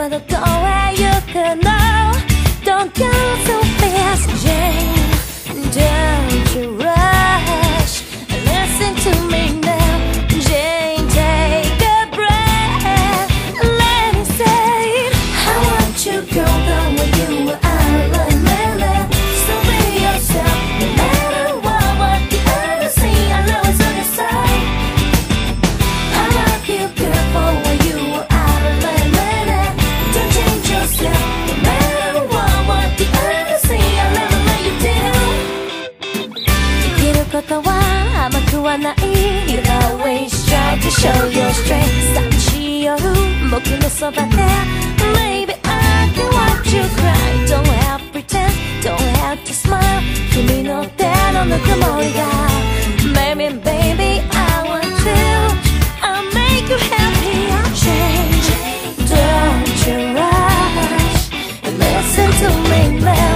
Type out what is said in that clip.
wanna where you can know Don't go so fast, Jane. Don't you to show your strength 寂しい夜僕のそばで Maybe I can watch you cry Don't have to pretend Don't have to smile 君の手のぬくもりが Baby baby I want you I'll make you happy I'll change Don't you rush Listen to me now